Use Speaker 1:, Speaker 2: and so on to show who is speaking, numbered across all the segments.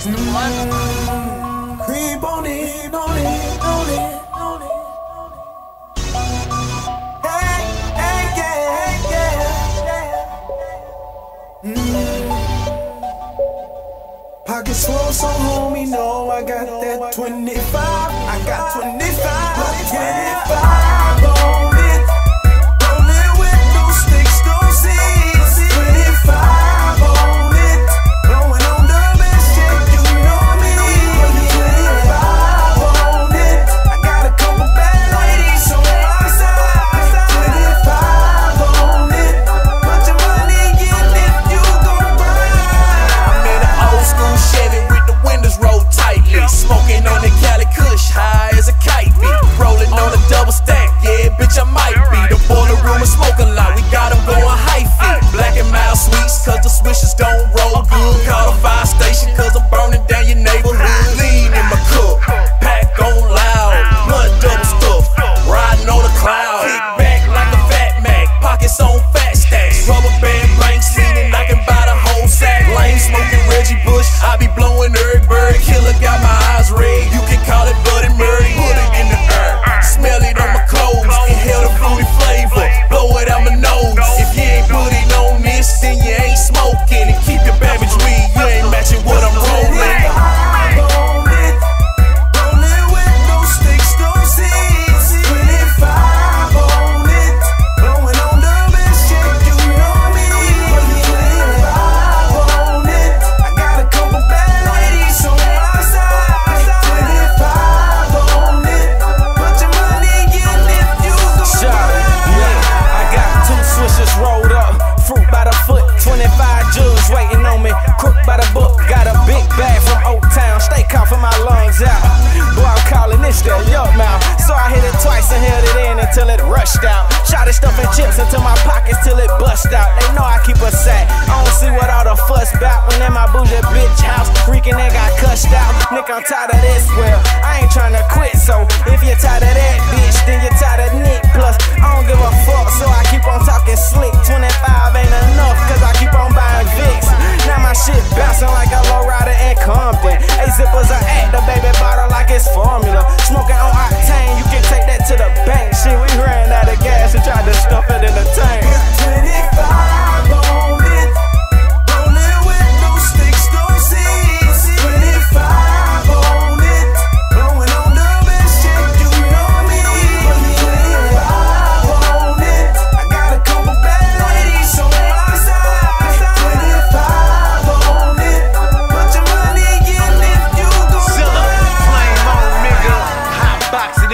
Speaker 1: is the one.
Speaker 2: Creep on in, on in, on in, on in. Hey, hey, yeah, hey, yeah, yeah. Mm. Pocket slow, so homie, No, I got that 25. I got 25, 25 on.
Speaker 3: Oh. out.
Speaker 4: Boy, I'm calling this the yo mouth. So I hit it twice and held it in until it rushed out. Shot it stuffing chips into my pockets till it bust out. They know I keep a sack. I don't see what all the fuss about when in my bougie bitch house. Freaking they got cussed out. Nick, I'm tired of this. Well, I ain't trying to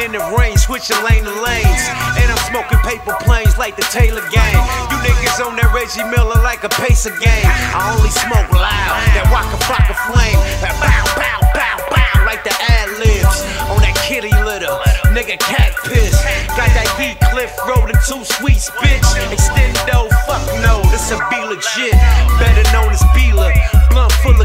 Speaker 4: in the
Speaker 5: rain, switching lane to lanes. And I'm smoking paper planes like the Taylor gang. You niggas on that Reggie Miller like a pacer game. I only smoke loud, that rocker rocker flame. That bow, bow, bow, bow, like the ad libs. On that kitty litter, nigga cat piss. Got that heat Cliff Road two sweets, bitch. Extendo, fuck no, this a be legit. Better known as Beeler, blunt full